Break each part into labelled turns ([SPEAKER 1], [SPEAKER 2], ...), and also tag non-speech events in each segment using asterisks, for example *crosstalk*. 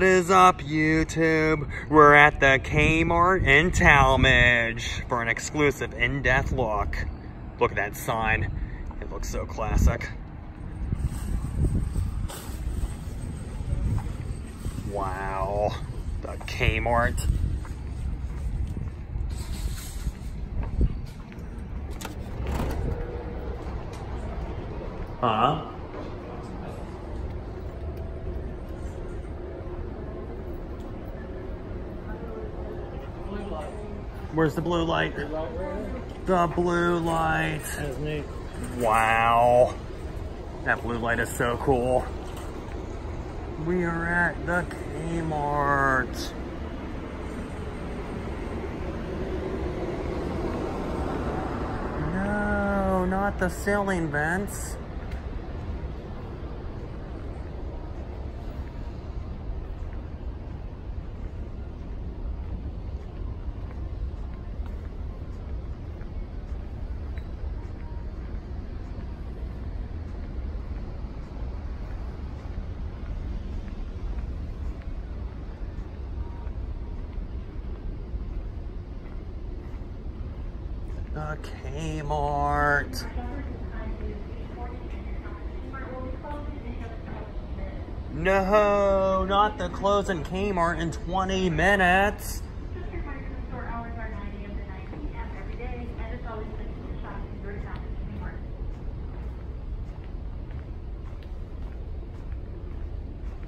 [SPEAKER 1] What is up, YouTube? We're at the Kmart in Tallmadge for an exclusive in-depth look. Look at that sign. It looks so classic. Wow. The Kmart. Huh? Where's the blue light? The blue light.
[SPEAKER 2] That's neat.
[SPEAKER 1] Wow. That blue light is so cool. We are at the Kmart. No, not the ceiling vents. The Kmart. No, not the closing Kmart in 20 minutes.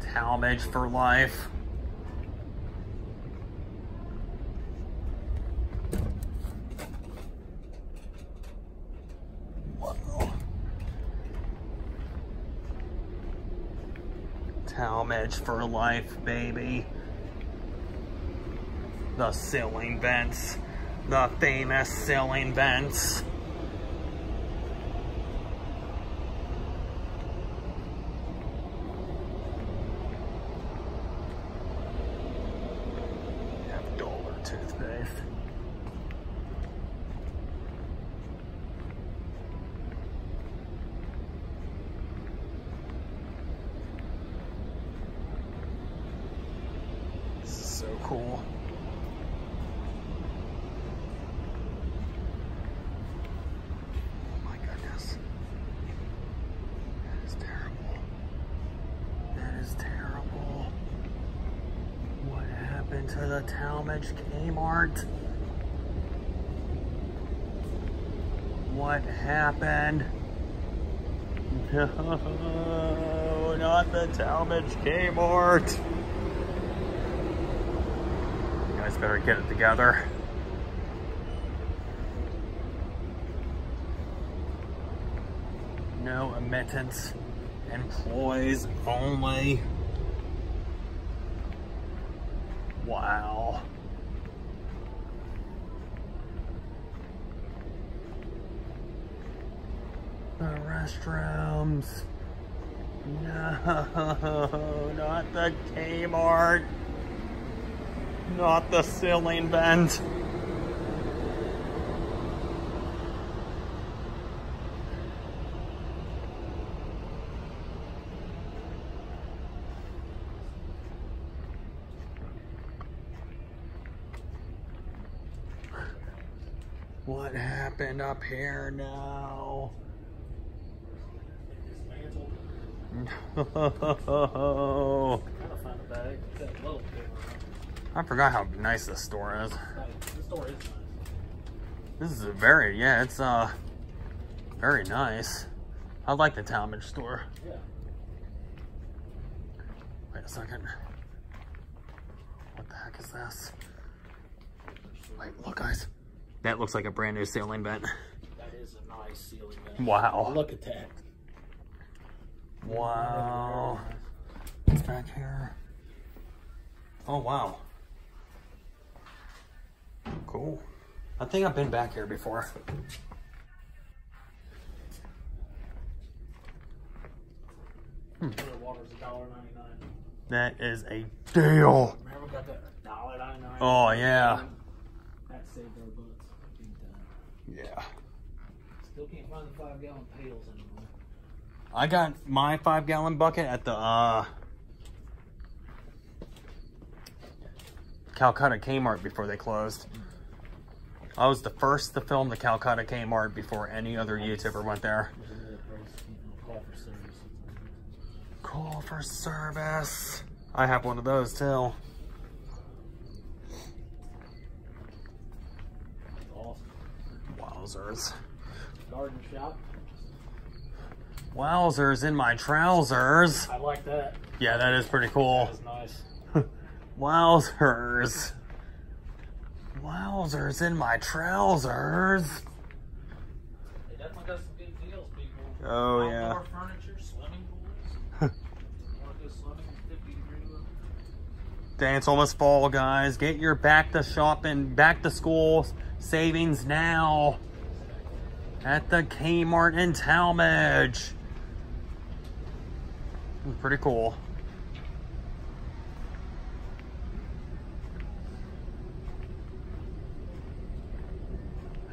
[SPEAKER 1] Tallmadge for life. Wow. Tallmadge for life, baby. The ceiling vents. The famous ceiling vents. Have dollar toothpaste. This is so cool. Oh my goodness. That is terrible. That is terrible. What happened to the Tallmadge Kmart? What happened? *laughs* No, not the Tallmadge Kmart. Guys better get it together. No admittance. Employees only. Wow. The restrooms. *laughs* No, not the Kmart. Not the ceiling vent. What happened up here now? *laughs* No. I forgot how nice this store is.
[SPEAKER 2] The store is nice.
[SPEAKER 1] This is a very, yeah, it's uh, very nice. I like the Tallmadge store.
[SPEAKER 2] Yeah.
[SPEAKER 1] Wait a second. What the heck is this? Wait, look guys. That looks like a brand new ceiling vent.
[SPEAKER 2] That is a nice ceiling. Vent.
[SPEAKER 1] Wow.
[SPEAKER 2] Look at that.
[SPEAKER 1] Wow. It's back here. Oh, wow. Cool. I think I've been back here before.
[SPEAKER 2] The water's a dollar ninety nine.
[SPEAKER 1] That is a deal.
[SPEAKER 2] Remember we got that dollar?
[SPEAKER 1] Oh, yeah.
[SPEAKER 2] That saved our butts.
[SPEAKER 1] Yeah.
[SPEAKER 2] Still can't find the five gallon pails anymore.
[SPEAKER 1] I got my five gallon bucket at the, uh, Calcutta Kmart before they closed. I was the first to film the Calcutta Kmart before any other YouTuber went there. Call for service. I have one of those too. Wowzers.
[SPEAKER 2] Garden shop.
[SPEAKER 1] Wowzers in my trousers.
[SPEAKER 2] I like that.
[SPEAKER 1] Yeah, that is pretty cool.
[SPEAKER 2] That's nice. *laughs*
[SPEAKER 1] Wowzers. Wowzers in my trousers.
[SPEAKER 2] They definitely got some good deals, people.
[SPEAKER 1] Oh, yeah.
[SPEAKER 2] Outdoor furniture, swimming pools. *laughs* Want to go swimming in 50 degree weather?
[SPEAKER 1] Dang, it's almost fall, guys. Get your back to shopping, back to school savings now at the Kmart in Tallmadge. Pretty cool.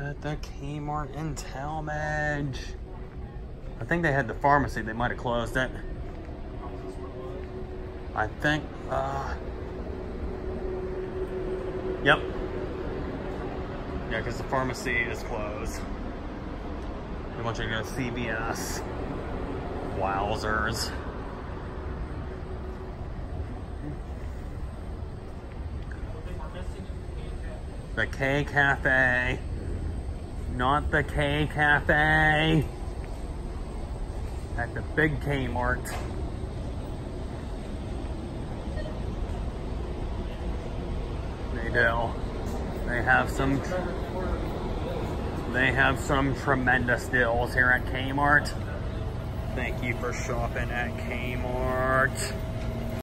[SPEAKER 1] At the Kmart in Tallmadge. I think they had the pharmacy. They might have closed it. I think, uh, yep. Yeah, because the pharmacy is closed. They want you to go to CVS. Wowzers. The K Cafe. Not the K Cafe. At the big Kmart. They do. They have some They have some tremendous deals here at Kmart. Thank you for shopping at Kmart.